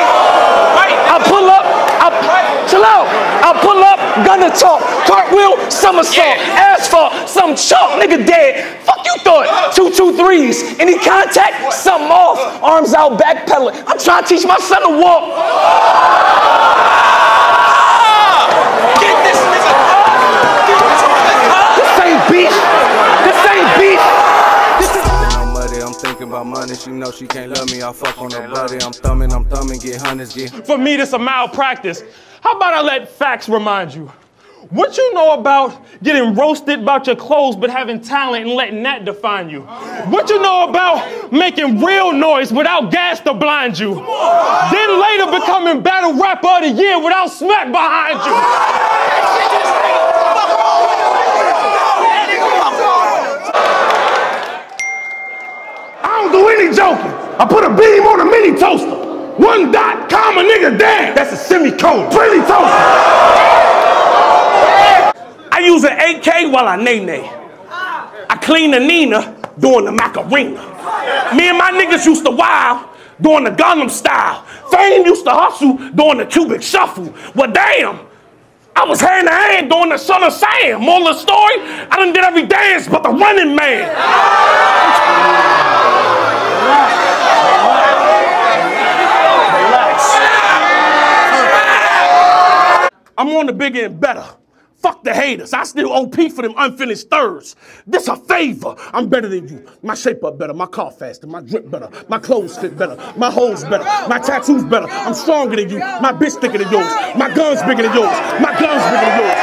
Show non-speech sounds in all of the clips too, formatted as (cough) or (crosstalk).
I pull up, I chill out. I pull up, gunner talk, cartwheel, somersault, asphalt, some chalk, nigga dead. Fuck you thought. Two, two, threes. Any contact, something off. Arms out, backpedaling. I'm trying to teach my son to walk. About money. She know she can't love me. I fuck on her buddy. I'm thumbing, I'm thumbing, get hundreds, get. For me, this a malpractice. How about I let facts remind you? What you know about getting roasted about your clothes but having talent and letting that define you? What you know about making real noise without gas to blind you? Then later becoming battle rapper of the year without smack behind you. I don't do any joking. I put a beam on a mini toaster. One dot, comma, nigga, damn. That's a semicolon. Pretty toaster. I use an AK while I nay nay. I clean the Nina doing the Macarena. Me and my niggas used to wild doing the Gangnam style. Fame used to hustle doing the Cupid Shuffle. Well, damn. I was hand in hand doing the son of Sam. More of the story, I done did every dance but the running man. Relax. I'm on the bigger and better. Fuck the haters. I still OP for them unfinished thirds. This a favor. I'm better than you. My shape up better. My car faster. My drip better. My clothes fit better. My hoes better. My tattoos better. I'm stronger than you. My bitch thicker than yours. My gun's bigger than yours. My gun's bigger than yours.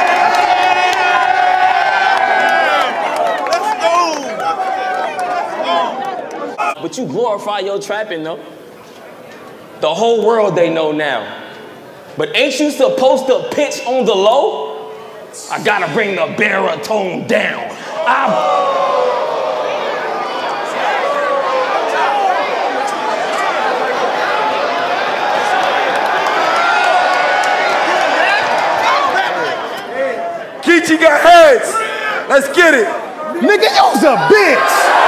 Let's go! But you glorify your trapping though. The whole world they know now. But ain't you supposed to pitch on the low? I gotta bring the baritone down. I Geechee got heads. Let's get it. Nigga, you's a bitch.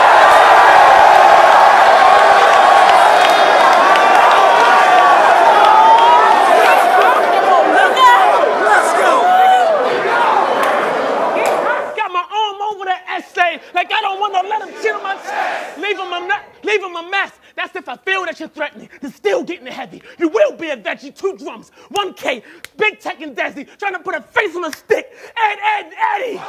Got my arm over the essay, like I don't want to let him sit on my chest. Leave him a me- leave him a mess. That's if I feel that you're threatening. It's still getting heavy. You veggie. Two drums, one K, Big Tech and Desi, trying to put a face on a stick. Ed, Ed, Eddie.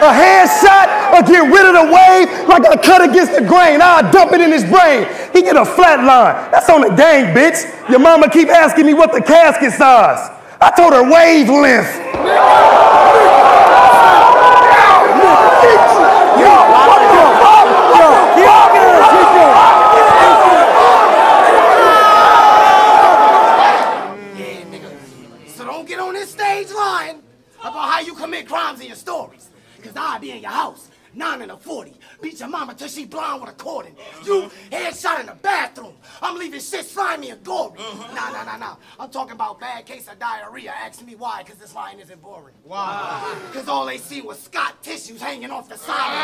A headshot or get rid of the wave like a cut against the grain. I'll dump it in his brain. He get a flat line. That's on the gang, bitch. Your mama keep asking me what the casket size. I told her wavelength. So don't get on this stage lying about how you commit crimes in your stories. Cause I'll be in your house, 9 and a 40. Beat your mama till she blind with a cordon. You headshot in the bathroom. I'm leaving shit slimy and gory. Nah, nah, nah, nah. I'm talking about bad case of diarrhea. Ask me why, cause this line isn't boring. Why? Cause all they see was Scott tissues hanging off the side.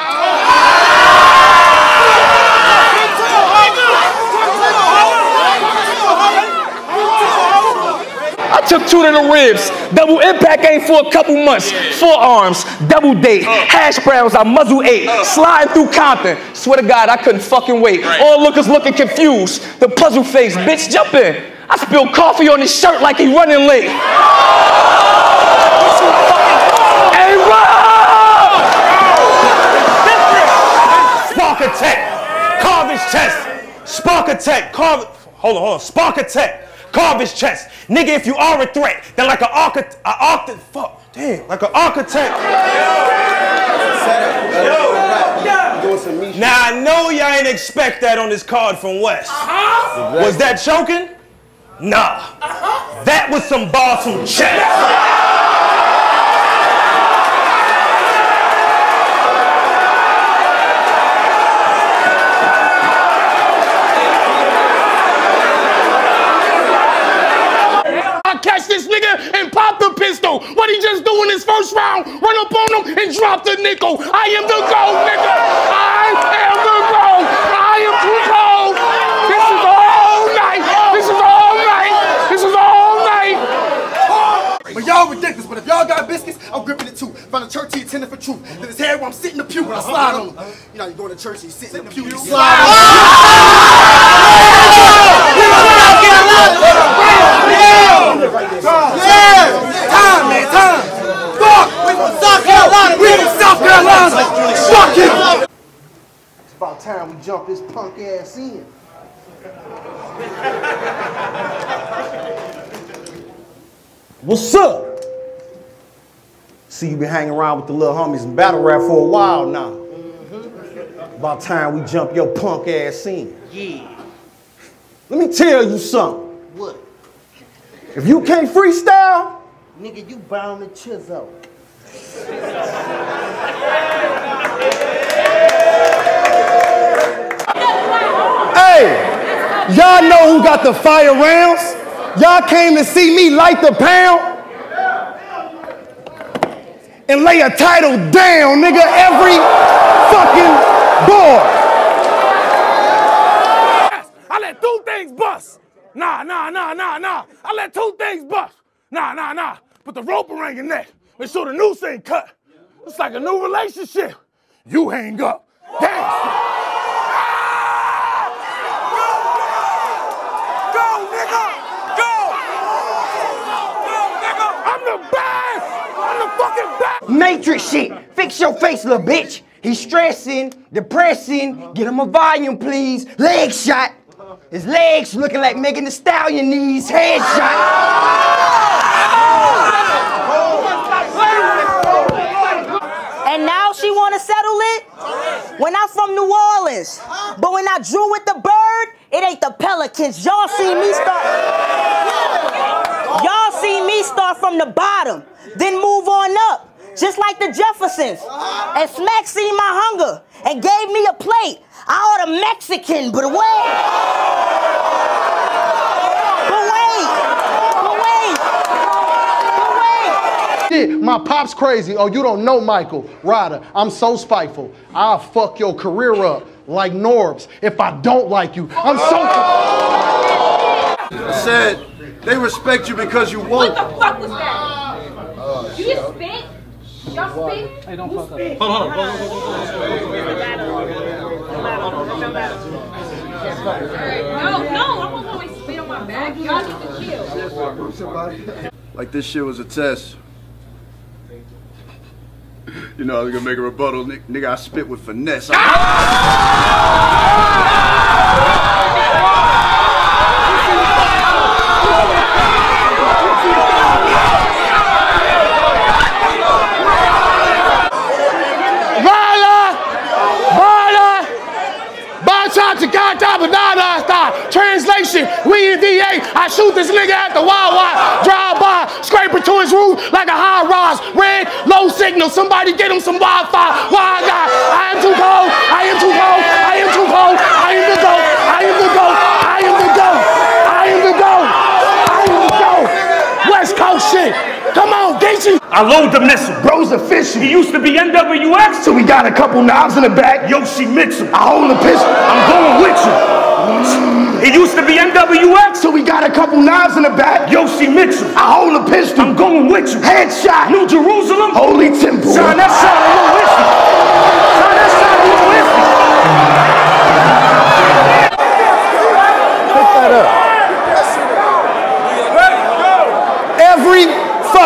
I took two to the ribs. Double impact ain't for a couple months. Forearms, double date. Hash browns, I muzzle eight. Sliding through Compton. Swear to God, I couldn't fucking wait. All lookers looking confused. The puzzle face, bitch, jump in. I spilled coffee on his shirt like he running late. Hey, Rob! Spark attack. Carve his chest. Spark attack. Carve. Hold on, hold on. Spark attack. Carve his chest. Nigga, if you are a threat, then like an architect. Architect. Fuck. Damn. Like an architect. Now I know y'all ain't expect that on this card from West. Uh-huh. Was that choking? Nah. Uh-huh. That was some from chest. First round? Run up on him and drop the nickel. I am the GOAT, nigga. I am the GOAT. I am too cold. This is all night. This is all night. This is all night. But y'all ridiculous, but if y'all got biscuits, I'm gripping it too. Find a church he attending for truth. Then his head where I'm sitting in the pew when I slide on him. You know, you go to church you sit in the pew, you slide on him. Yeah! Time, man, time! Fuck! We from South Carolina! We from South Carolina! Fuck it! It's about time we jump this punk ass in. What's up? See you been hanging around with the little homies in battle rap for a while now. Mm-hmm. About time we jump your punk ass in. Yeah. Let me tell you something. What? If you can't freestyle, Nigga, you bound to chisel. Y'all know who got the fire rounds? Y'all came to see me light the pound and lay a title down, nigga, every fucking bar. I let two things bust. Nah, nah, nah, nah, nah. I let two things bust. Nah, nah, nah. Put the rope around your neck. Make sure the noose ain't cut. It's like a new relationship. You hang up. Damn. Go, nigga! Go! Go, nigga! The fucking! Matrix shit. Fix your face, little bitch. He's stressing, depressing. Get him a volume, please. Leg shot. His legs looking like Megan Thee Stallion knees. Headshot. And now she wanna settle it? When I'm from New Orleans. But when I drew with the bird, it ain't the Pelicans. Y'all see me start. Y'all see me start from the bottom, then move on up. Just like the Jeffersons. And Smack seen my hunger and gave me a plate. I ordered Mexican, but wait. But wait. But wait. But wait. My pop's crazy. Oh, you don't know Michael Ryder. I'm so spiteful. I'll fuck your career up like Norbs if I don't like you. I'm so. I said they respect you because you woke. What the fuck was that? Uh, you just spit? Y'all spit? Hey, don't fuck up. Hold on, hold on, No, no, I'm not gonna spit on my back. Y'all need to chill. Like this shit was a test. You know I was gonna make a rebuttal, nigga. I spit with finesse. Ah! Translation, we in DA. I shoot this nigga at the Wawa. Drive by, scrape it to his roof like a high rise. Red, low signal. Somebody get him some Wi-Fi. Why God? I am too cold. I am too cold. I am too cold. I am the GOAT. I am the GOAT. I am the. I am the. I am the. West Coast shit. Come on, Gacy. I load the missile. Bro's official. He used to be NWX. So we got a couple knobs in the back. Yoshi Mitchell. I hold the pistol. I'm going with you. He used to be NWX. So we got a couple knives in the back. Yoshi Mitchell. I hold the pistol. I'm going with you. Headshot. New Jerusalem. Holy temple. Sign that shot a little whiskey. Sign that shot a little whiskey. Pick that up.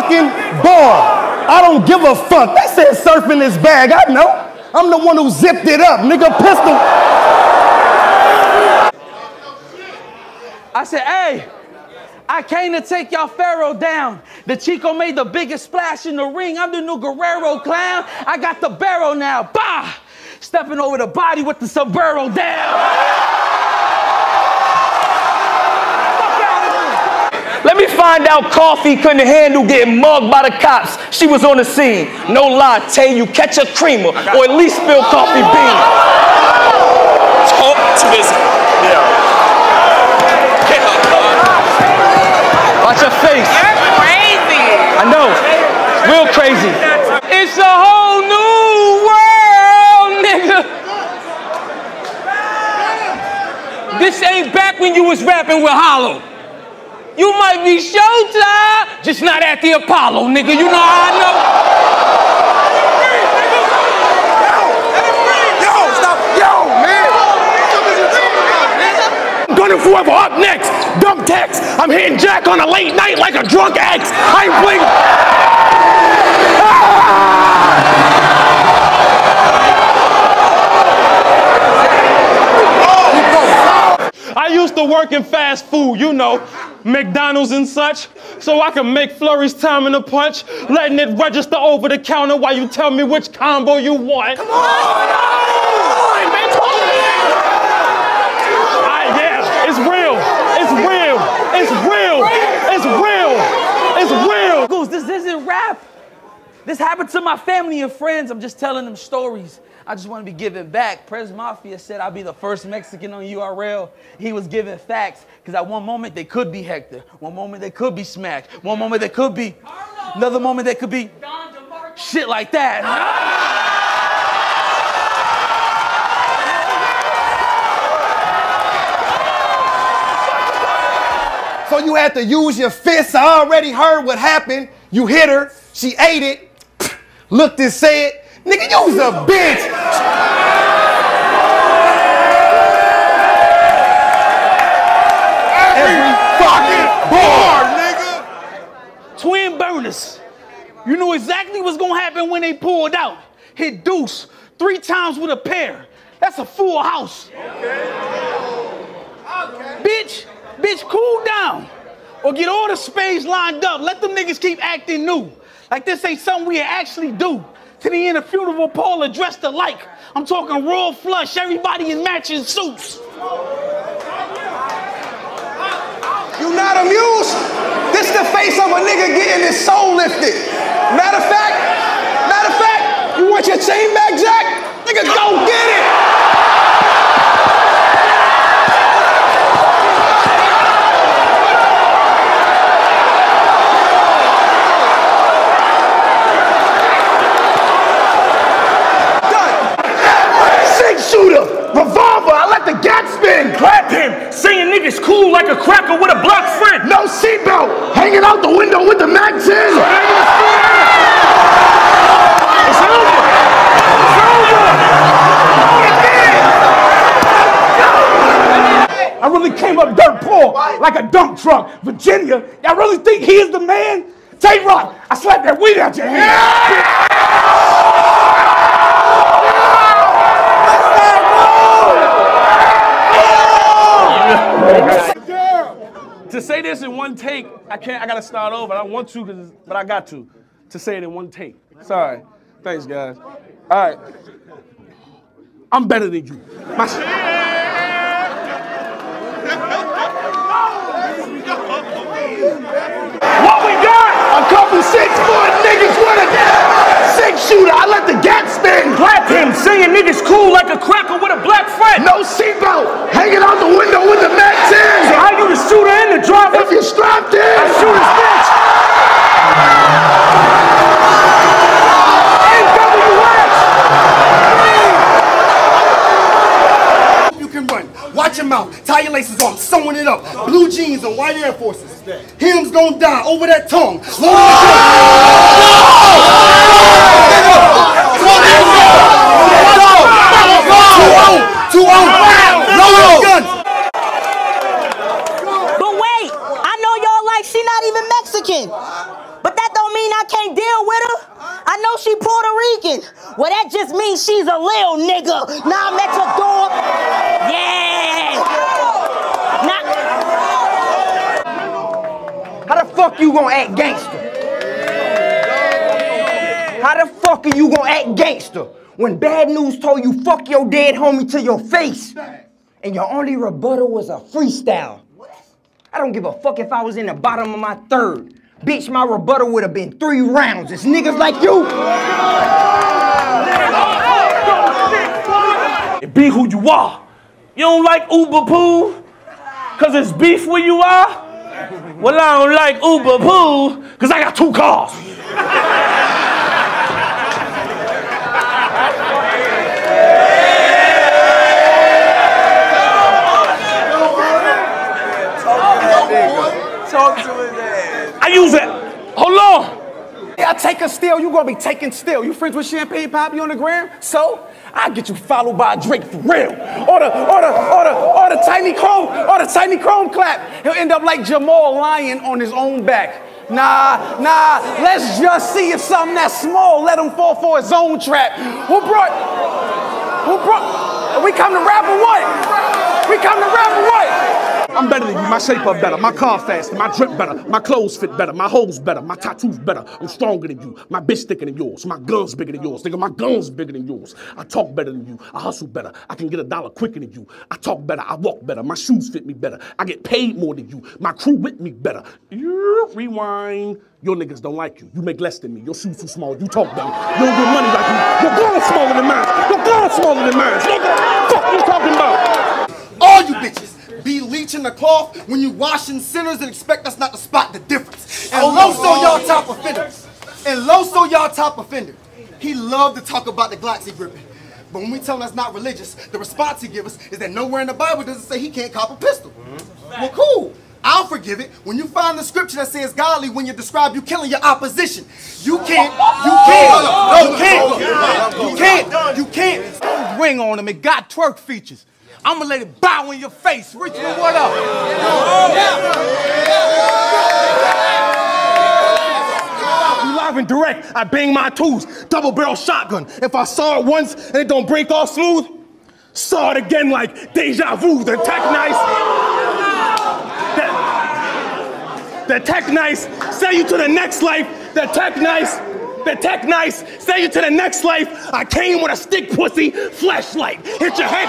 Fucking bar. I don't give a fuck. They said surf in this bag. I know. I'm the one who zipped it up. Nigga, pistol. I said, hey, I came to take y'all Pharaoh down. The Chico made the biggest splash in the ring. I'm the new Guerrero clown. I got the barrel now. Bah! Stepping over the body with the sombrero down. find out Coffee couldn't handle getting mugged by the cops. She was on the scene. No latte, you catch a creamer, or at least spill coffee beans. Talk to this. Yeah. Watch your face. You're crazy. I know. Real crazy. It's a whole new world, nigga. This ain't back when you was rapping with Hollow. You might be Showtime, just not at the Apollo, nigga. You know how I know? Yo, stop. Yo, man. Gunning forever up next. Dumb text. I'm hitting Jack on a late night like a drunk ex. I ain't playing. I used to work in fast food, you know, McDonald's and such, so I can make Flurry's time in a punch, letting it register over the counter while you tell me which combo you want. Come on! yeah, it's real. It's real. It's real. It's real. It's real. Goose, this isn't rap. This happened to my family and friends. I'm just telling them stories. I just want to be giving back. Pres Mafia said I'll be the first Mexican on URL. He was giving facts because at one moment they could be Hector, one moment they could be Smack, one moment they could be, another moment they could be shit like that. So you had to use your fists. I already heard what happened. You hit her. She ate it. Looked and said, nigga, you was a bitch. Twin burners. You knew exactly what's gonna happen when they pulled out. Hit deuce three times with a pair. That's a full house. Bitch, bitch, cool down. Or get all the spades lined up. Let them niggas keep acting new. Like this ain't something we actually do. To the end of funeral dressed alike. I'm talking royal flush, everybody in matching suits. You not amused? This the face of a nigga getting his soul lifted. Matter of fact, matter of fact, you want your chain back, Jack? Nigga, go get it. Six shooter, revolver. I let the gat spin. Clap him. Saying niggas cool like a cracker with a black friend. No seatbelt. Hanging out the window with the mag 10. It's over. It's I really came up dirt poor, like a dump truck. Virginia, y'all really think he is the man? Tay Roc, I slapped that weed out your hand. to say this in one take, I can't. I gotta start over. I want to, 'cause- but I got to. To say it in one take. Sorry. Thanks, guys. All right. I'm better than you. My What we got? A couple six foot niggas with a six shooter. I let the gat spin. Clap him, saying niggas cool like a cracker with a black friend. No seatbelt, hanging out the window with the mag 10. So how you the shooter and the driver? If you're strapped in, I shoot his bitch. Watch your mouth. Tie your laces on. Sewing it up. Blue jeans and white Air Forces. Him's gonna die over that tongue. Two on. Two on. Load gun. But wait, I know y'all like she not even Mexican. But that don't mean I can't deal with her. I know she Puerto Rican. Well, that just means she's a little nigga. Now I'm at your door. Yeah. How the fuck you gonna act gangster? How the fuck are you gonna act gangster when bad news told you fuck your dead homie to your face and your only rebuttal was a freestyle? I don't give a fuck if I was in the bottom of my third. Bitch, my rebuttal would have been three rounds. It's niggas like you. Be who you are. You don't like Uber Pool? Cause it's beef where you are? Well, I don't like Uber Pool, cause I got two cars. Taking still, you I take a steal you gonna be taking still. You friends with Champagne Papi on the gram? So I get you followed by a Drake for real. Or the, or the, or the, or the tiny chrome, or the tiny chrome clap. He'll end up like Jamal lying on his own back. Nah, nah, let's just see if something that small let him fall for his own trap. Who brought, who brought, we come to rap or what? We come to rap or what? I'm better than you. My shape up better. My car faster. My drip better. My clothes fit better. My hoes better. My tattoos better. I'm stronger than you. My bitch thicker than yours. My guns bigger than yours. Nigga, my guns bigger than yours. I talk better than you. I hustle better. I can get a dollar quicker than you. I talk better. I walk better. My shoes fit me better. I get paid more than you. My crew with me better. You rewind. Your niggas don't like you. You make less than me. Your shoes too small. You talk better. You don't get money like me. Your guns smaller than mine. Your guns smaller than mine. Nigga, fuck you talking about? Bitches the cloth when you washing sinners and expect us not to spot the difference. And Loso, y'all top offender. And Loso, y'all top offender. He loved to talk about the Glocks he gripping. But when we tell him that's not religious, the response he gives us is that nowhere in the Bible does it say he can't cop a pistol. Well, cool. I'll forgive it when you find the scripture that says godly when you describe you killing your opposition. You can't, you can't, you can't, you can't, you can't. Ring on him, it got twerk features. I'ma let it bow in your face. Richmond, what up? You live and direct. I bang my tools. Double barrel shotgun. If I saw it once and it don't break off smooth, saw it again like deja vu. The tech nice. The, the tech nice. Send you to the next life. The tech nice. The tech nice. Send you to the next life. I came with a stick pussy flashlight. Hit your head.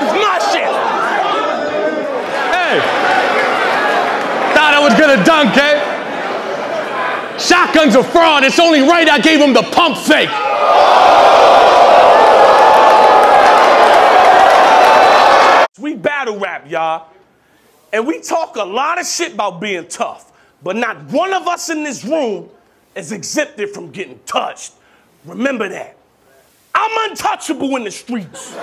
It's my shit. Hey, thought I was gonna dunk, eh? Shotgun's a fraud. It's only right I gave him the pump fake. We battle rap, y'all. And we talk a lot of shit about being tough, but not one of us in this room is exempted from getting touched. Remember that. I'm untouchable in the streets.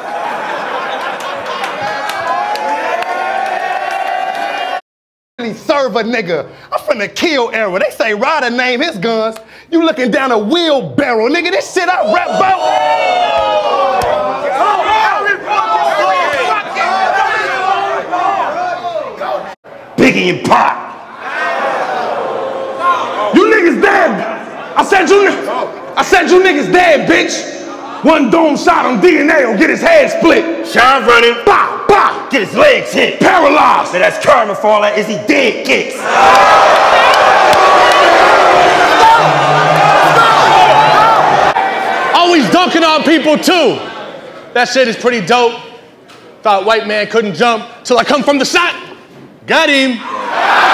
really serve a nigga. I'm from the kill era. They say Ryder name his guns. You looking down a wheelbarrow, nigga. This shit I rap about. Biggie and Pop. You niggas dead. I said you, I said you niggas dead, bitch. One dome shot on DNA will get his head split. Sean running. Bah, bah. Get his legs hit. Paralyzed. Now that's karma for all that. Is he dead kicks? Always dunking on people too. That shit is pretty dope. Thought white man couldn't jump till I come from the shot. Got him.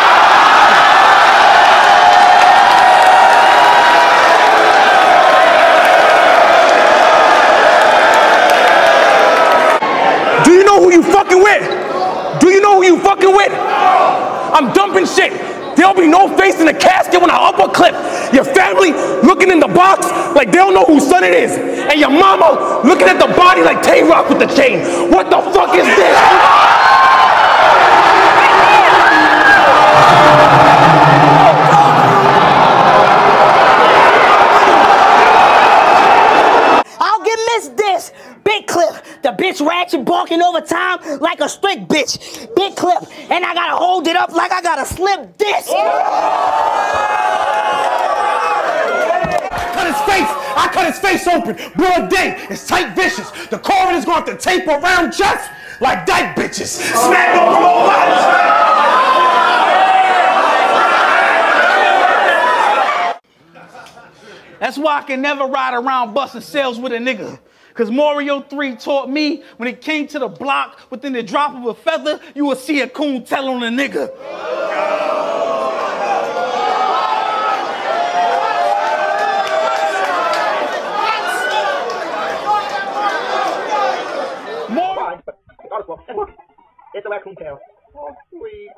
I'm shit. There'll be no face in the casket when I upper clip. Your family looking in the box like they don't know whose son it is. And your mama looking at the body like Tay Roc with the chain. What the fuck is this? Bitch ratchet barking over time like a strict bitch. Big clip. And I gotta hold it up like I gotta slip this. Cut his face. I cut his face open. Broad day. It's tight vicious. The coroner's going to tape around chest like dyke bitches. Smack them from all sides. That's why I can never ride around busting sales with a nigga. Cause Mario 3 taught me when it came to the block, within the drop of a feather, you will see a coon tell on a nigga. It's a tail. Oh, sweet.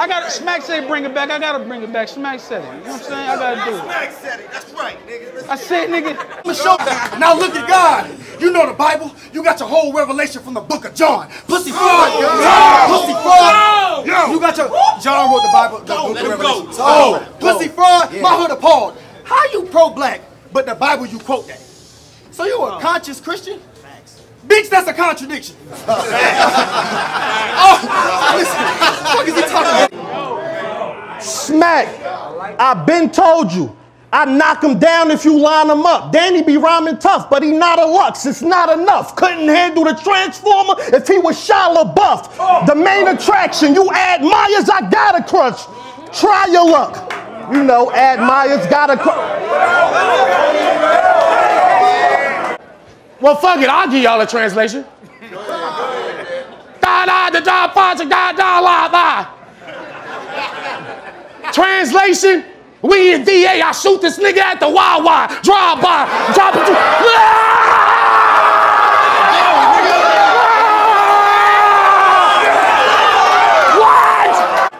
I got Smack said bring it back. I gotta bring it back. Smack said it. You know what I'm saying? I gotta do it. Smack said it. That's right, nigga. I said, nigga. (laughs) I'ma show that. Now look at God. You know the Bible. You got your whole revelation from the book of John. Pussy oh, fraud. Pussy oh, fraud. Yo. You got your John wrote the Bible. The book of Revelation. Oh, pussy fraud. My hood appalled. How you pro-black, but the Bible you quote that? So you a conscious Christian? Bitch, that's a contradiction. (laughs) oh, listen. He talking about? Smack. I've been told you. I knock him down if you line him up. Danny be rhyming tough, but he not a Lux. It's not enough. Couldn't handle the Transformer if he was Shia LaBeouf. The main attraction, you add Myers, I got a crush. Try your luck. You know, add Myers, got a crush. Well, fuck it. I'll give y'all a translation. Da da da da da da da la la. Translation: We in DA. I shoot this nigga at the Wawa. Drive by. Drop it. to- ah! What?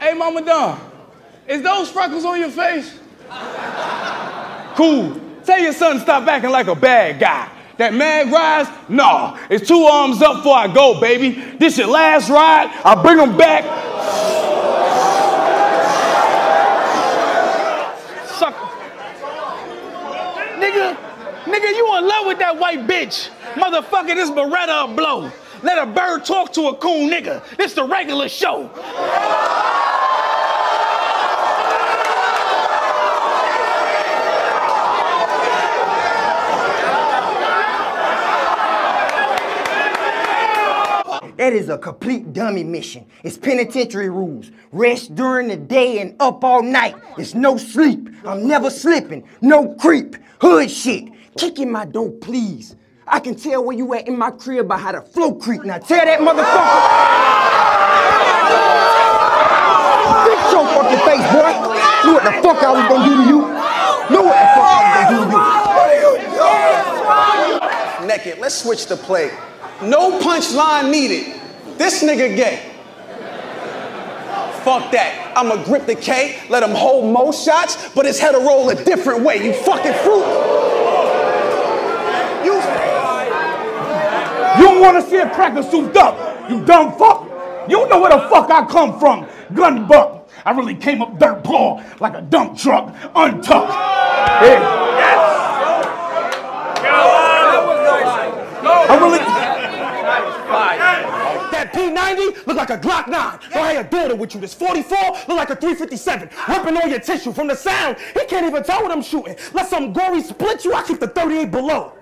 Hey, Mama Don, is those freckles on your face? Cool. Tell your son to stop acting like a bad guy. That mad rise? Nah, it's two arms up before I go, baby. This your last ride. I bring him back. Suck. Nigga, nigga, you in love with that white bitch. Motherfucker, this Beretta blow. Let a bird talk to a coon nigga. This the regular show. That is a complete dummy mission. It's penitentiary rules. Rest during the day and up all night. It's no sleep. I'm never slipping. No creep. Hood shit. Kick in my door, please. I can tell where you at in my crib by how the flow creep. Now tell that motherfucker. Fix your fucking face, boy. Knew what the fuck I was gonna do to you. Knew what the fuck I was gonna do to you. Naked. Let's switch the plate. No punchline needed. This nigga gay. Fuck that. I'ma grip the K, let him hold most shots, but his head'll roll a different way. You fucking fruit. You. You don't want to see a cracker souped up, you dumb fuck. You don't know where the fuck I come from, gun buck. I really came up dirt poor like a dump truck, untucked. Yeah. I really. P90 look like a Glock 9. Don't have your daughter with you. This 44 look like a 357. Ah. Ripping all your tissue from the sound. He can't even tell what I'm shooting. Let some gory split you. I keep the 38 below.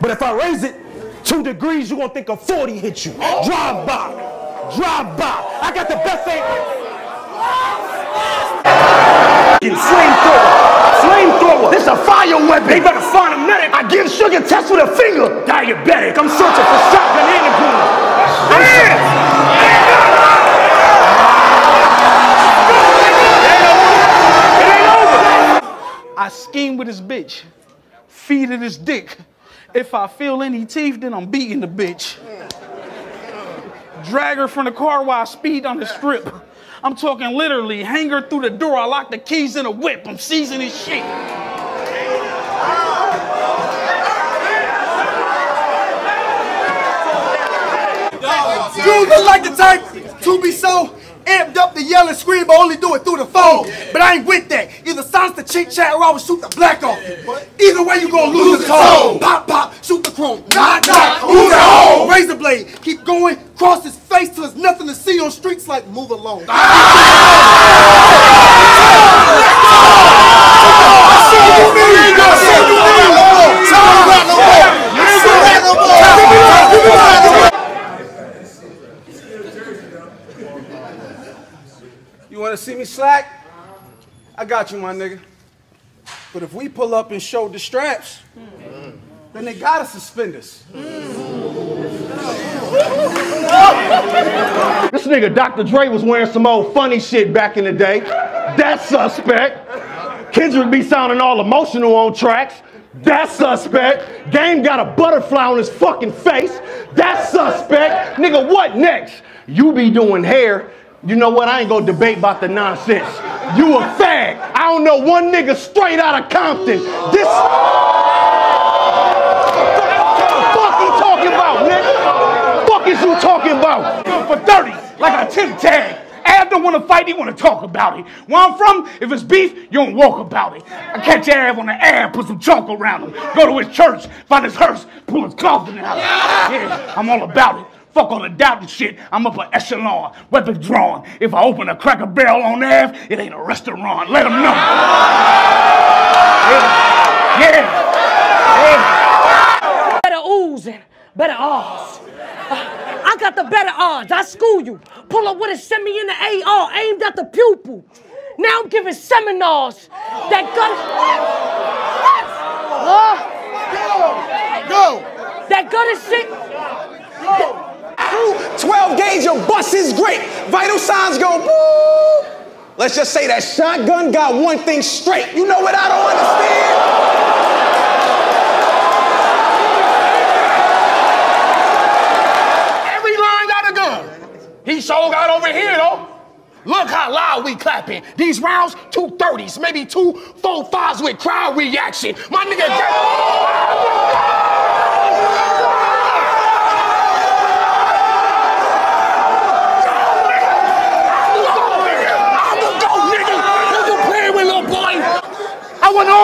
But if I raise it two degrees, you gonna think a 40 hit you. Oh. Drive by. Drive by. I got the best aim. Flamethrower! Flamethrower! This a fire weapon! They better find a medic! I give sugar test with a finger! Diabetic! I'm searching for shot banana glue! I scheme with this bitch, feeding his dick. If I feel any teeth, then I'm beating the bitch. Drag her from the car while I speed on the strip. I'm talking literally, hang her through the door. I lock the keys in a whip. I'm seizing his shit. You look like the type to be so amped up to yell and scream, but only do it through the phone. But I ain't with that. Either silence the chit chat or I will shoot the black off you. Either way, you gonna lose the tone. Pop, pop, shoot the chrome. Knock, knock, who's at home? Razor blade, keep going, cross his face till there's nothing to see on streets like move along. You see me slack? I got you, my nigga. But if we pull up and show the straps, then they gotta suspend us. This nigga Dr. Dre was wearing some old funny shit back in the day. That's suspect. Kendrick be sounding all emotional on tracks. That's suspect. Game got a butterfly on his fucking face. That's suspect. Nigga, what next? You be doing hair. You know what? I ain't gonna debate about the nonsense. You a fag. I don't know one nigga straight out of Compton. This. Fuck you talking about, nigga? Fuck is you talking about? For 30, like a Tim Tag. Ab don't want to fight, he want to talk about it. Where I'm from, if it's beef, you don't walk about it. I catch Ab on the ab, put some chalk around him. Go to his church, find his hearse, pull his coffin out. Yeah, I'm all about it. Fuck all the doubting shit. I'm up an echelon, weapons drawn. If I open a cracker barrel on Av, it ain't a restaurant. Let them know. Yeah, yeah, yeah. Better oozing, better odds. Uh, I got the better odds. I school you. Pull up with a semi in the AR aimed at the pupil. Now I'm giving seminars that gun. Huh? Go. That gun is sick. 12 gauge, your bus is great. Vital signs go boop. Let's just say that shotgun got one thing straight. You know what I don't understand? Every line got a gun. He sure got over here though. Look how loud we clapping. These rounds, two thirties, maybe two four fives with crowd reaction. My nigga. I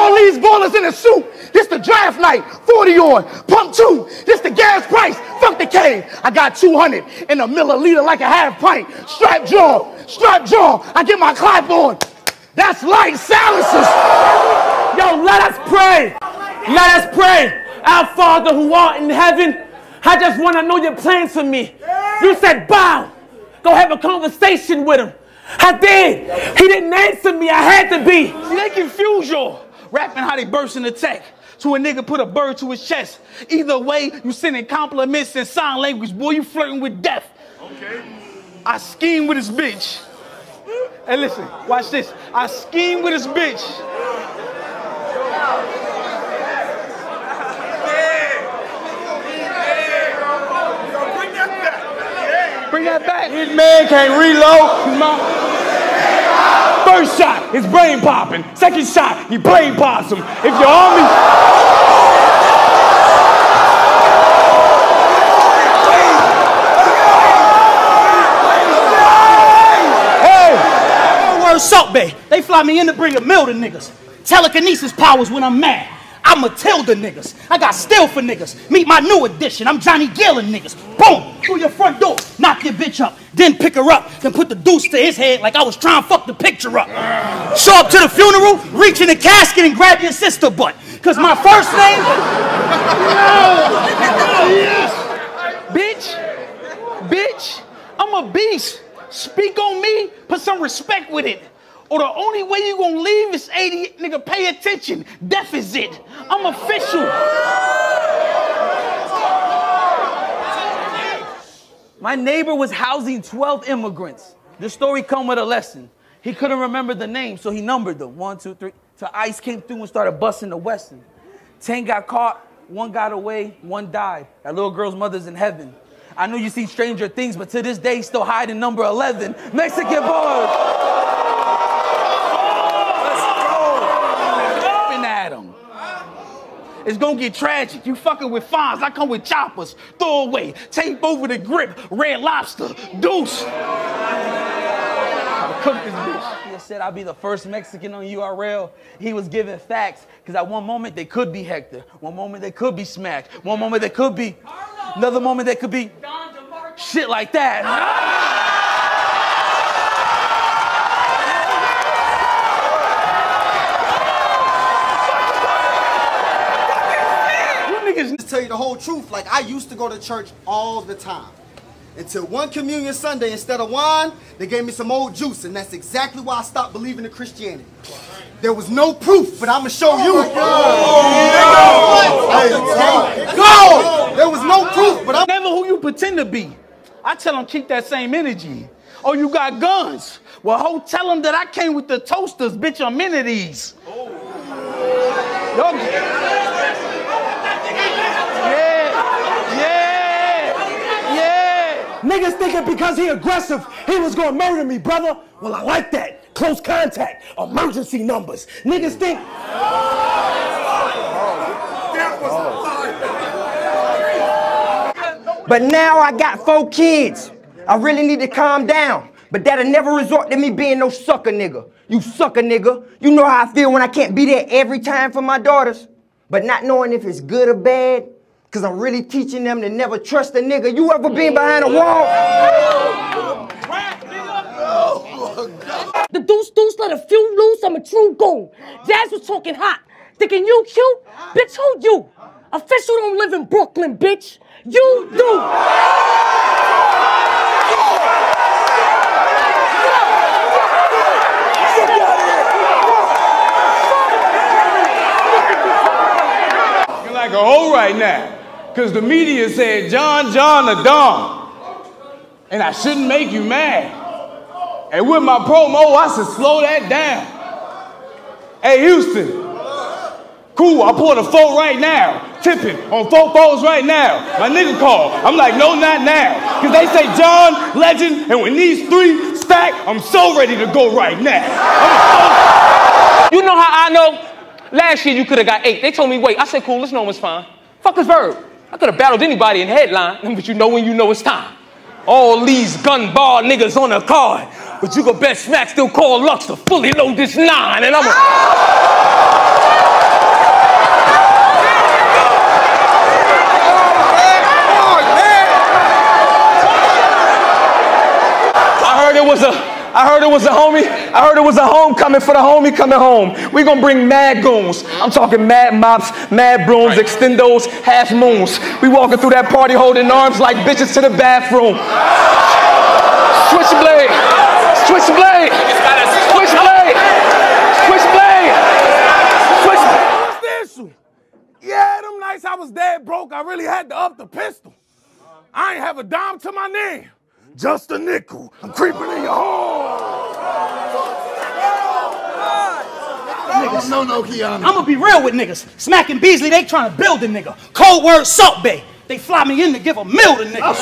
all these ballers in a suit. This the draft night, 40 on, pump two. This the gas price, fuck the cave. I got 200 in a milliliter like a half pint. Strap jaw, strap jaw. I get my clap on. That's light silencers. Yo, let us pray. Let us pray. Our Father who art in heaven, I just want to know your plans for me. You said bow. Go have a conversation with him. I did. He didn't answer me. I had to be. See, they confuse you. Rapping how they burst in attack. To a nigga put a bird to his chest. Either way, you sending compliments in sign language. Boy, you flirting with death. Okay. I scheme with this bitch. And listen, watch this. I scheme with this bitch. Bring that back. His man can't reload. First shot, his brain popping. Second shot, he brain pops him. If your army. Hey! Word Salt Bae. They fly me in to bring a mill to niggas. Telekinesis powers when I'm mad. I'm Matilda niggas. I got steel for niggas. Meet my new addition. I'm Johnny Gillen niggas. Boom! Through your front door. Knock your bitch up. Then pick her up. Then put the deuce to his head like I was trying to fuck the picture up. Show up to the funeral, reach in the casket and grab your sister butt. Cause my first name. (laughs) Bitch. Bitch. I'm a beast. Speak on me. Put some respect with it. Or the only way you gonna leave is 80, nigga, pay attention. Deficit. I'm official. My neighbor was housing 12 immigrants. The story come with a lesson. He couldn't remember the name, so he numbered them. One, two, three. Till ICE came through and started busting the Western. Ten got caught, one got away, one died. That little girl's mother's in heaven. I know you see Stranger Things, but to this day, still hiding number 11. Mexican boy. Laughing at him. It's gonna get tragic. You fucking with fines. I come with choppers. Throw away. Tape over the grip. Red lobster. Deuce. Gotta cook this bitch. He said I'd be the first Mexican on URL. He was giving facts, because at one moment they could be Hector. One moment they could be Smack. One moment they could be. Another moment they could be. Shit like that. (laughs) Just tell you the whole truth. Like I used to go to church all the time. Until one communion Sunday, instead of wine, they gave me some old juice, and that's exactly why I stopped believing in Christianity. There was no proof, but I'ma show you. Go! There was no proof, but I'm never who you pretend to be. I tell them keep that same energy. Oh, you got guns? Well, ho, tell them that I came with the toasters, bitch, amenities. Y'all- Yeah, yeah, Niggas thinking because he aggressive, he was gonna murder me, brother. Well, I like that. Close contact, emergency numbers. Niggas think. But now I got four kids. I really need to calm down. But that'll never resort to me being no sucker nigga. You sucker nigga. You know how I feel when I can't be there every time for my daughters. But not knowing if it's good or bad. Cause I'm really teaching them to never trust a nigga. You ever been behind a wall? The deuce deuce let a few loose, I'm a true goon. Jazz was talking hot, thinking you cute? Bitch, who you? Official don't live in Brooklyn, bitch. You do. You're like a hoe right now. Because the media said John John Da Don. And I shouldn't make you mad. And with my promo, I said, slow that down. Hey, Houston. Cool, I pulled a four right now. Tipping on four fours right now. My nigga called. I'm like, no, not now. Because they say John, Legend, and when these three stack, I'm so ready to go right now. You know how I know? Last year you could have got eight. They told me wait. I said cool, this no fine. Fuck is verb. I could have battled anybody in headline, (laughs) but you know when you know it's time. All these gun bar niggas on the card, but you could bet Smack still call Lux to fully load this nine, and I'm a. I heard it was a. I heard it was a homie. I heard it was a homecoming for the homie coming home. We gonna bring mad goons. I'm talking mad mops, mad brooms, extendos, half moons. We walking through that party holding arms like bitches to the bathroom. Switchblade, switchblade, switchblade, switchblade, switchblade. What's the issue? Yeah, them nights I was dead broke, I really had to up the pistol. I ain't have a dime to my name. Just a nickel. I'm creeping in your home. Niggas. No, no, Keanu. I'm gonna be real with niggas. Smack and Beasley, they trying to build a nigga. Cold word, Salt Bae. They fly me in to give a meal to niggas.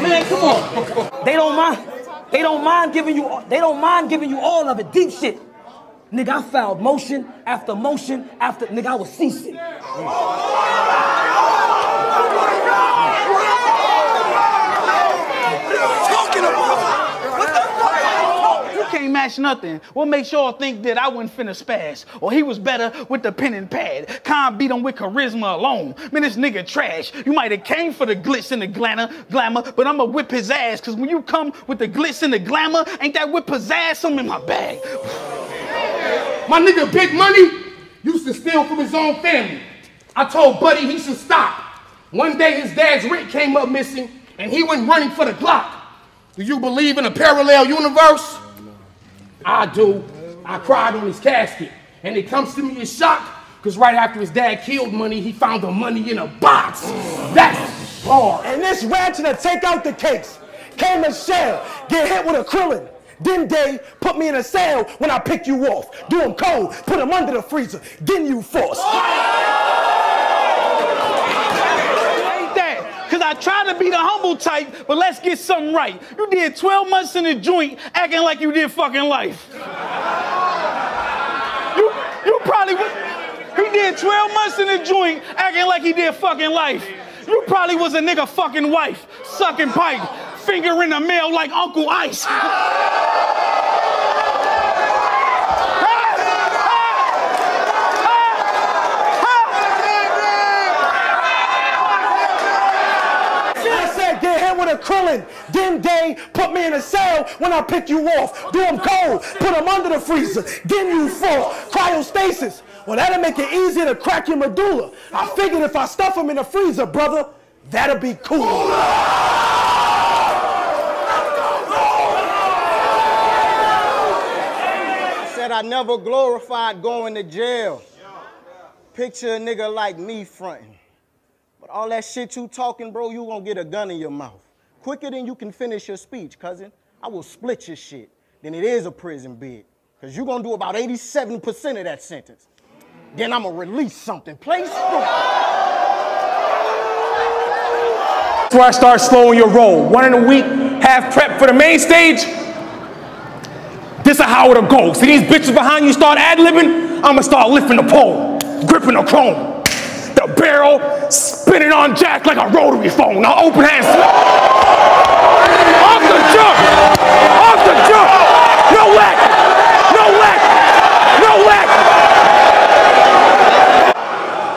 Man, come on. They don't mind. They don't mind giving you. They don't mind giving you all of it. Deep shit. Nigga, I fouled motion after motion after. Nigga, I was seasick. Oh you can't match nothing. What makes y'all think that I wasn't finna spaz? Or he was better with the pen and pad? Can't beat him with charisma alone. Man, this nigga trash. You might have came for the glitz and the glamour, glamour, but I'ma whip his ass. Cause when you come with the glitz and the glamour, ain't that whip ass? I'm in my bag. My nigga Big Money used to steal from his own family. I told Buddy he should stop. One day his dad's rent came up missing and he went running for the Glock. Do you believe in a parallel universe? I do. I cried on his casket. And it comes to me in shock because right after his dad killed Money, he found the money in a box. That's hard. And this ratchet to take out the case. K Michelle, get hit with a krillin. Then they put me in a cell when I pick you off. Do him cold, put him under the freezer, then you force. Ain't that? Cause I try to be the humble type, but let's get something right. You did 12 months in the joint acting like you did fucking life. You, you probably. He did 12 months in the joint acting like he did fucking life. You probably was a nigga fucking wife, sucking pipe, finger in the mail like Uncle Ice. (laughs) I said get Then they put me in a cell when I pick you off. Do him cold, put him under the freezer, then you fall. Cryostasis. Well, that'll make it easier to crack your medulla. I figured if I stuff him in the freezer, brother, that'll be cool. Said I never glorified going to jail. Picture a nigga like me fronting. But all that shit you talking, bro, you gonna get a gun in your mouth. Quicker than you can finish your speech, cousin. I will split your shit. Then it is a prison bid. Cause you're gonna do about 87% of that sentence. Then I'ma release something. Play stupid. That's where I start slowing your roll. One in a week, half prep for the main stage. This is how it'll go. See these bitches behind you start ad libbing? I'ma start lifting the pole, gripping the chrome. The barrel spinning on jack like a rotary phone. Now open hands. The jump! No whack! No whack! No whack!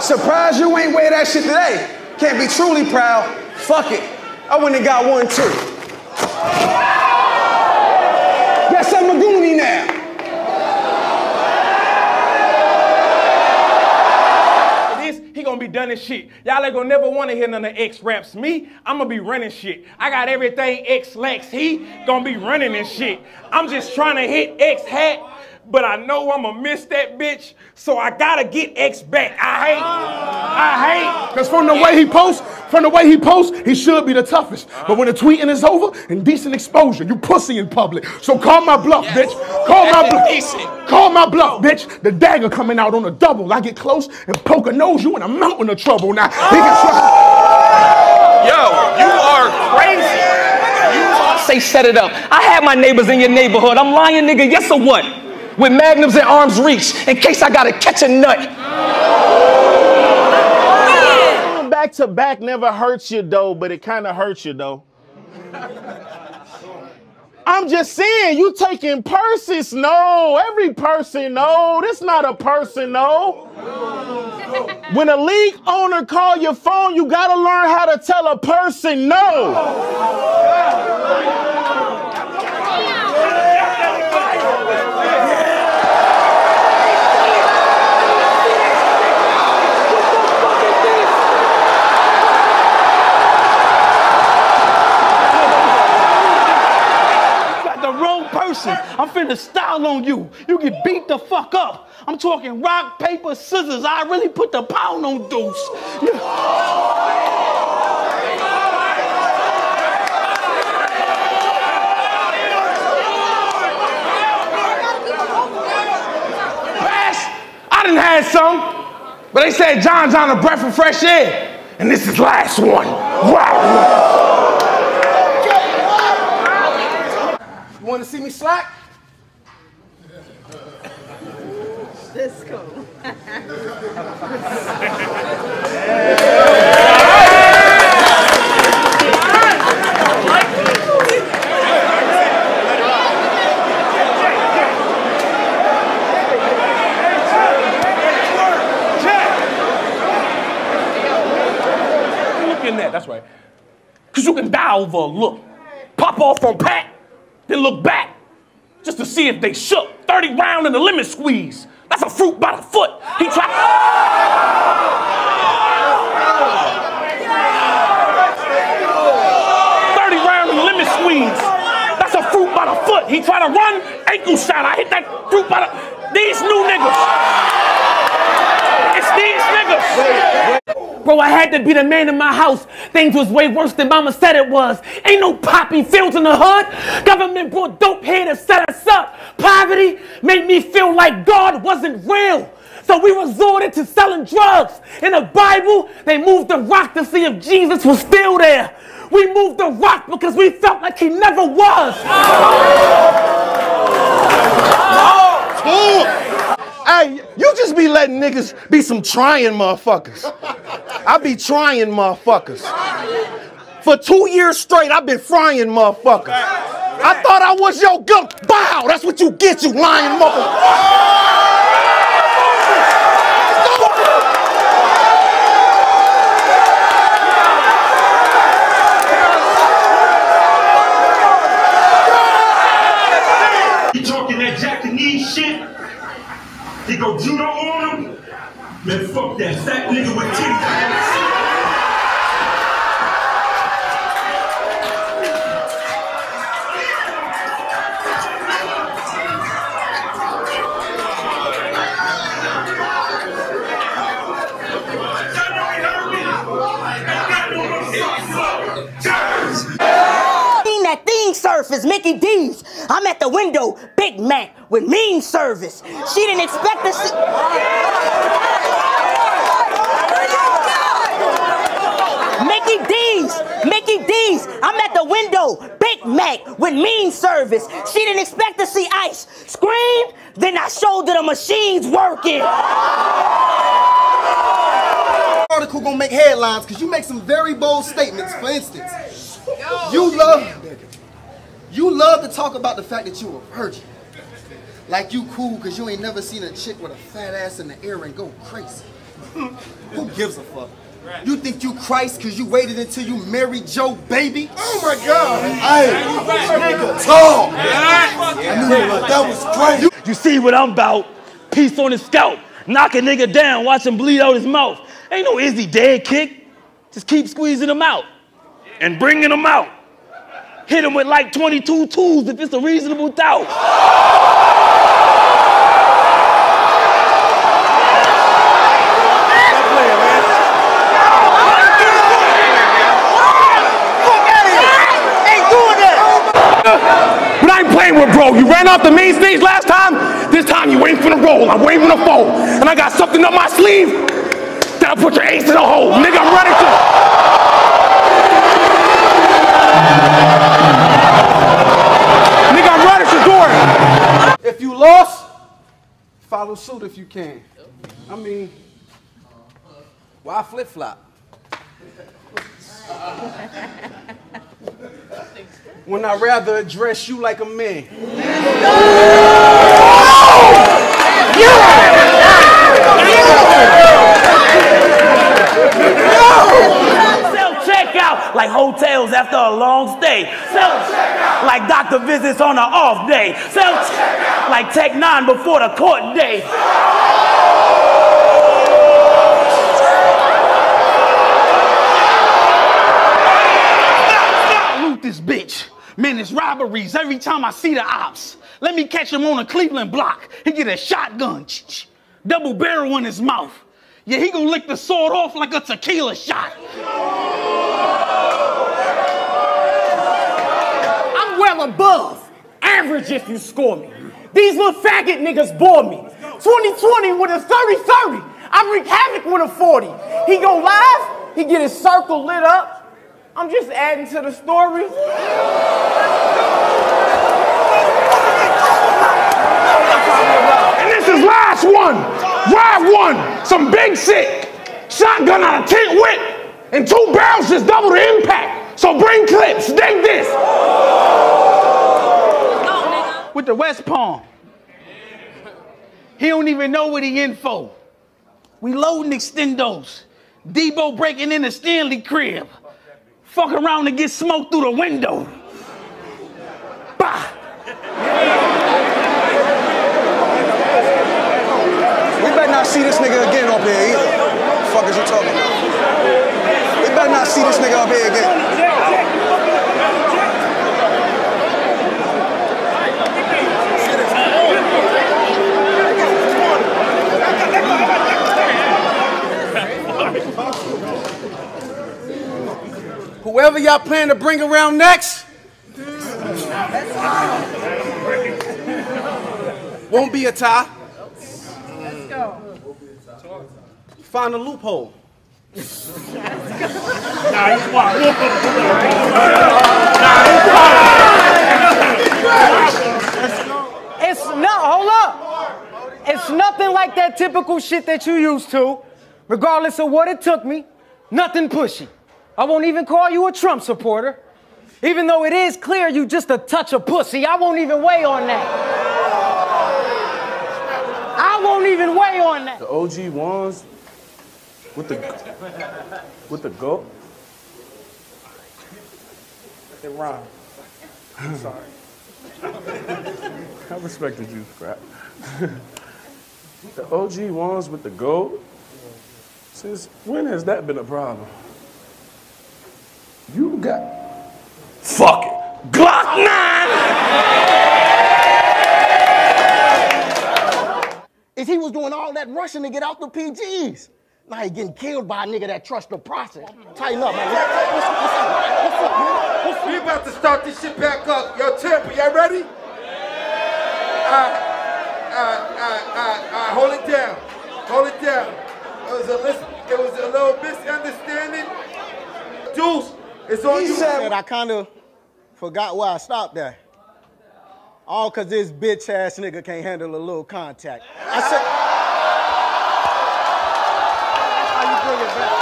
Surprised you ain't wear that shit today. Can't be truly proud. Fuck it. I went and got one too. Guess I'm a goonie now. This, he gonna done as shit. Y'all ain't gonna never wanna hear none of X raps. Me, I'm gonna be running shit. I got everything X Lex. He gonna be running and shit. I'm just trying to hit X hat, but I know I'm gonna miss that bitch, so I gotta get X back. I hate, I hate. Cause from the way he posts, from the way he posts, he should be the toughest. But when the tweeting is over, and decent exposure, you pussy in public. So call my bluff, bitch. Call my bluff. Call my bluff, bitch. The dagger coming out on a double. I get close and poke a nose, you in a mountain of trouble. Now he can trust. Yo, you are crazy. You are- say set it up. I had my neighbors in your neighborhood. I'm lying, nigga. Yes or what? With magnums at arm's reach in case I gotta catch a nut. Back to back never hurts you though, but it kind of hurts you though. I'm just saying, you taking purses, no. Every person, no. This not a person, no. When a league owner call your phone, you gotta learn how to tell a person You got the person. I'm finna style on you. You get beat the fuck up. I'm talking rock, paper, scissors. I really put the pound on Deuce. Done had some, but they said John's on a breath of fresh air, and this is last one. Wow. Want to see me slack? This cool. Looking at that's right. Cause you can dial over a look, pop off on Pat, then look back, just to see if they shook. 30 round in the lemon squeeze. That's a fruit by the foot. He tried. 30 round in squeeze. That's a fruit by the foot. He tried to run, ankle shot. I hit that fruit by the. These new niggas. It's these niggas. Bro, I had to be the man in my house. Things was way worse than mama said it was. Ain't no poppy fields in the hood. Government brought dope here to set us up. Poverty made me feel like God wasn't real. So we resorted to selling drugs. In the Bible, they moved the rock to see if Jesus was still there. We moved the rock because we felt like he never was. Hey, you just be letting niggas be some trying motherfuckers. I be trying motherfuckers. For two years straight, I've been frying motherfuckers. I thought I was your gun. Bow! That's what you get, you lying motherfucker. Go judo on him? Man, fuck that fat nigga with teeth. That surface, Mickey D's. I'm at the window, Big Mac with mean service. She didn't expect to see. Mickey D's, Mickey PDs. I'm at the window, Big Mac with mean service. She didn't expect to see ice. Scream, then I showed her the machines working. article gonna make headlines because you make some very bold statements. For instance, you love you love to talk about the fact that you a virgin. Like you cool because you ain't never seen a chick with a fat ass in the air and go crazy. (laughs) Who gives a fuck? You think you Christ because you waited until you married Joe Baby? Oh my God! Hey, nigga, tall. I knew it like that was crazy. You see what I'm about? Peace on his scalp. Knock a nigga down, watch him bleed out his mouth. Ain't no Izzy dead kick. Just keep squeezing him out and bringing him out. Hit him with like 22 tools if it's a reasonable doubt. But I ain't playing with bro. You ran off the main stage last time. This time you ain't finna roll. I'm waving a fold. And I got something up my sleeve that'll put your ace in a hole. Nigga, I'm ready to. Nigga, I'm do it. If you lost, follow suit if you can. I mean, why flip flop? When I rather address you like a man. Self checkout like hotels after a long stay. Self checkout like doctor visits on an off day. Self checkout like Tech Nine before the court day. Loot this bitch. Man, it's robberies every time I see the ops. Let me catch him on a Cleveland block. He get a shotgun. Double barrel in his mouth. Yeah, he gonna lick the sword off like a tequila shot. I'm above average if you score me. These little faggot niggas bore me. 2020 with a 30-30. I wreak havoc with a 40. He go live, he get his circle lit up. I'm just adding to the story. And this is last one. Ride one. Some big shit. Shotgun out of tent whip. And two barrels just double the impact. So bring clips. Dig this. With the West Palm. He don't even know what he in for. We loading extendos. Debo breaking in the Stanley crib. Fuck around and get smoked through the window. Bah! We better not see this nigga again up here either. The fuck is you talking about? We better not see this nigga up here again. Whoever y'all plan to bring around next won't be a tie. Let's go. Find a loophole. It's no, hold up. It's nothing like that typical shit that you used to, regardless of what it took me. Nothing pushy. I won't even call you a Trump supporter. Even though it is clear you just a touch of pussy, I won't even weigh on that. I won't even weigh on that. The OG ones with the with the goat. It rhymed. I'm (laughs) sorry. I respected you, crap. the OG (laughs) ones with the gold. Since when has that been a problem? You got fuck it. Glock 9! is he was doing all that rushing to get out the PGs. Now he getting killed by a nigga that trusts the process. Tighten up, man. What's, what's up? What's? What's up? We about to start this shit back up. Yo, Temple, y'all ready? Alright, alright, alright, alright, alright, hold it down. Hold it down. It was a, it was a little misunderstanding. Deuce, It's on he you. said I kind of forgot why I stopped there. All because this bitch ass nigga can't handle a little contact. I said. How you bring it back?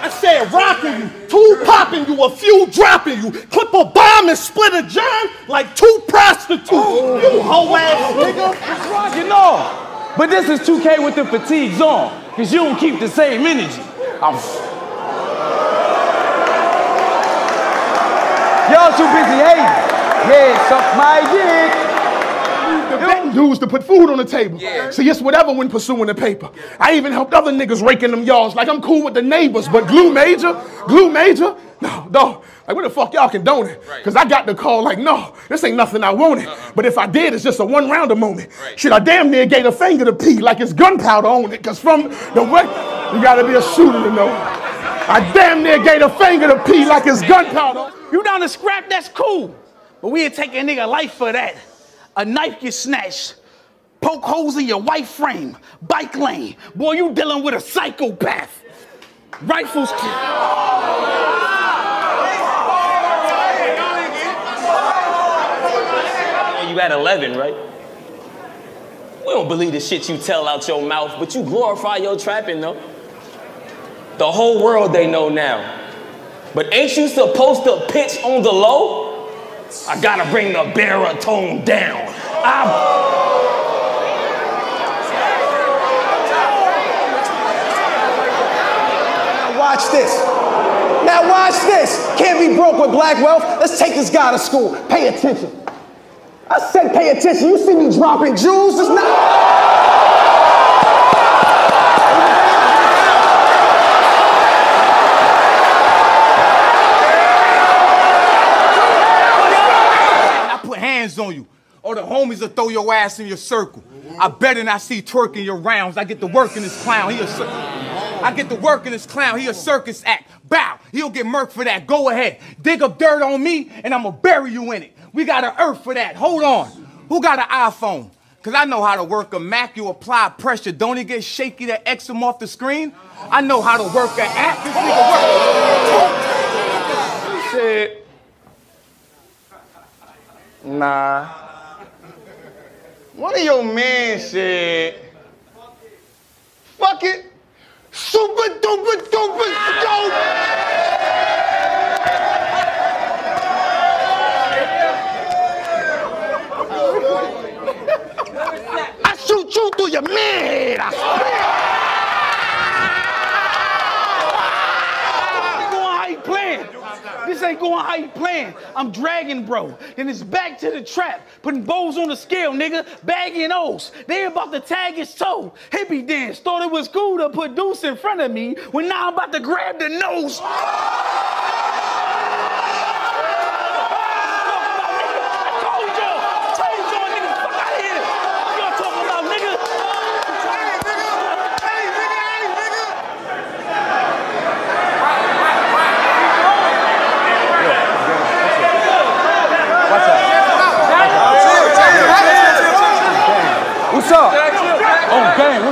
I said rocking you, two popping you, a few dropping you, clip a bomb and split a germ like two prostitutes. Oh. You hoe ass nigga. You know, but this is 2K with the fatigues on, because you don't keep the same energy. I'm. Y'all too busy hating. Yeah, suck my dick. The betting dudes to put food on the table. See, it's whatever when pursuing the paper. I even helped other niggas raking in them yards. Like I'm cool with the neighbors, but glue major, glue major, no, no. Like where the fuck y'all condone it? Cause I got the call like, no, this ain't nothing I wanted. Uh-uh. But if I did, it's just a one rounder moment. Shit, I damn near gave a finger to pee like it's gunpowder on it. Cause from the way, you gotta be a shooter to know. I damn near gave a finger to pee like it's gunpowder. You down to scrap, that's cool. But we ain't taking a nigga life for that. A knife gets snatched. Poke holes in your white frame. Bike lane. Boy, you dealing with a psychopath. Rifles. At 11, right? We don't believe the shit you tell out your mouth, but you glorify your trapping, though. The whole world they know now. But ain't you supposed to pitch on the low? I gotta bring the baritone down. I Now watch this. Now watch this. Can't be broke with black wealth. Let's take this guy to school. Pay attention. I said pay attention. You see me dropping jewels? It's not. I put hands on you. Or the homies will throw your ass in your circle. I better not see twerk in your rounds. I get to work in this clown. He a cir- I get to work in this clown. He a circus act. Bow. He'll get murked for that. Go ahead. Dig up dirt on me, and I'ma bury you in it. We got an earth for that. Hold on. Who got an iPhone? Cause I know how to work a Mac. You apply pressure. Don't it get shaky to X them off the screen? I know how to work an app. This nigga work. Shit. Nah. One of your men said, fuck it. Super duper duper dope. I how you playing. This ain't going how you playing. I'm dragging, bro. Then it's back to the trap. Putting bows on the scale, nigga. Bagging O's. They about to tag his toe. Hippie dance. Thought it was cool to put Deuce in front of me. When now I'm about to grab the nose.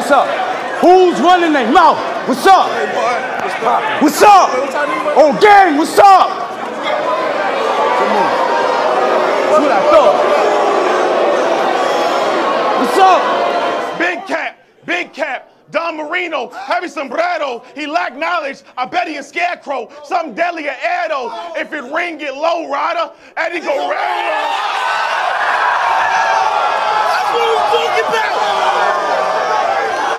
What's up? Who's running their mouth? What's up? What's up? Oh, gang, what's up? Come on. That's what I thought. What's up? Big cap, big cap. Don Marino, heavy sombrero. He lack knowledge. I bet he a scarecrow. Some deadly a addo. If it ring, get low, rider. Eddie go round. That's what we talking about.